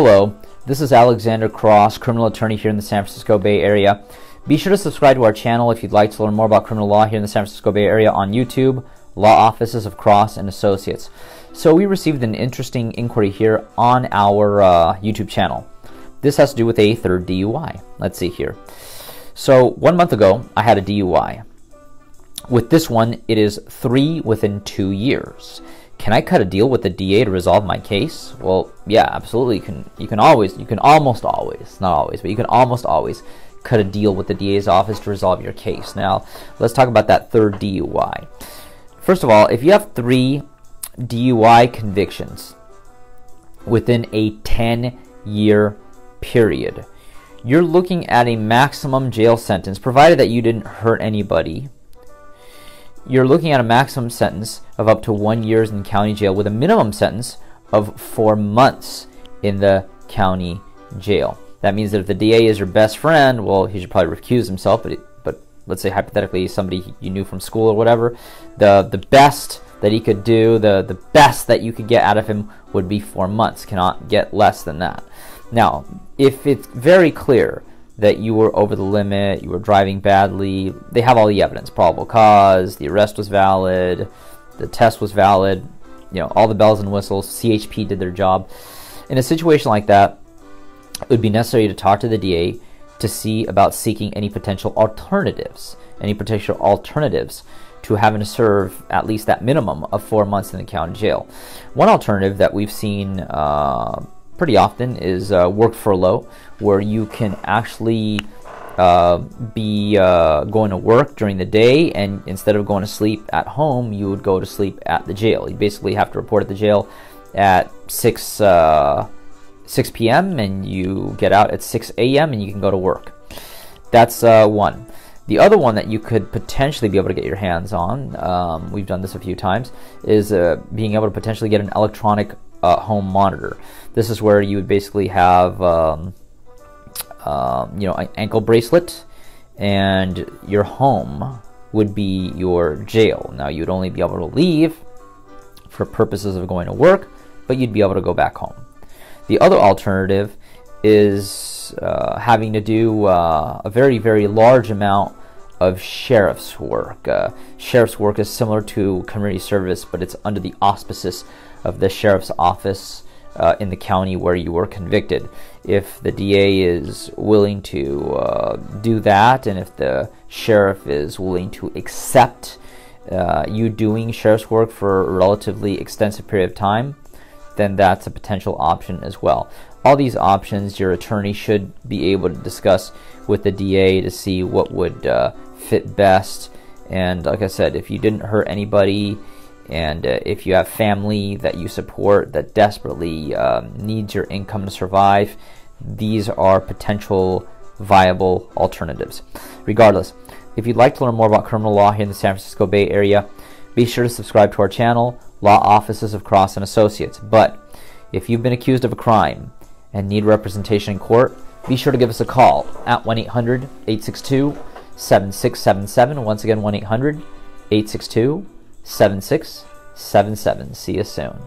Hello, this is Alexander Cross, criminal attorney here in the San Francisco Bay Area. Be sure to subscribe to our channel if you'd like to learn more about criminal law here in the San Francisco Bay Area on YouTube, Law Offices of Cross and Associates. So we received an interesting inquiry here on our uh, YouTube channel. This has to do with a third DUI. Let's see here. So one month ago, I had a DUI. With this one, it is three within two years. Can I cut a deal with the DA to resolve my case? Well, yeah, absolutely. You can. You can always. You can almost always. Not always, but you can almost always cut a deal with the DA's office to resolve your case. Now, let's talk about that third DUI. First of all, if you have three DUI convictions within a 10-year period, you're looking at a maximum jail sentence, provided that you didn't hurt anybody you're looking at a maximum sentence of up to one years in county jail with a minimum sentence of four months in the county jail. That means that if the DA is your best friend, well, he should probably recuse himself. But but let's say hypothetically somebody you knew from school or whatever, the the best that he could do, the the best that you could get out of him would be four months. Cannot get less than that. Now, if it's very clear that you were over the limit, you were driving badly. They have all the evidence, probable cause, the arrest was valid, the test was valid, you know, all the bells and whistles, CHP did their job. In a situation like that, it would be necessary to talk to the DA to see about seeking any potential alternatives, any potential alternatives to having to serve at least that minimum of four months in the county jail. One alternative that we've seen uh, pretty often is uh, work furlough, where you can actually uh, be uh, going to work during the day, and instead of going to sleep at home, you would go to sleep at the jail. You basically have to report at the jail at 6 uh, 6 p.m. and you get out at 6 a.m. and you can go to work. That's uh, one. The other one that you could potentially be able to get your hands on, um, we've done this a few times, is uh, being able to potentially get an electronic uh, home monitor. This is where you would basically have, um, um, you know, an ankle bracelet, and your home would be your jail. Now you'd only be able to leave for purposes of going to work, but you'd be able to go back home. The other alternative is uh, having to do uh, a very, very large amount of sheriff's work. Uh, sheriff's work is similar to community service, but it's under the auspices of the sheriff's office uh, in the county where you were convicted. If the DA is willing to uh, do that, and if the sheriff is willing to accept uh, you doing sheriff's work for a relatively extensive period of time, then that's a potential option as well. All these options your attorney should be able to discuss with the DA to see what would uh, fit best. And like I said, if you didn't hurt anybody, and uh, if you have family that you support that desperately um, needs your income to survive, these are potential viable alternatives. Regardless, if you'd like to learn more about criminal law here in the San Francisco Bay Area, be sure to subscribe to our channel, Law Offices of Cross and Associates. But if you've been accused of a crime and need representation in court, be sure to give us a call at 1 800 862 7677. Once again, 1 800 862 7677. See you soon.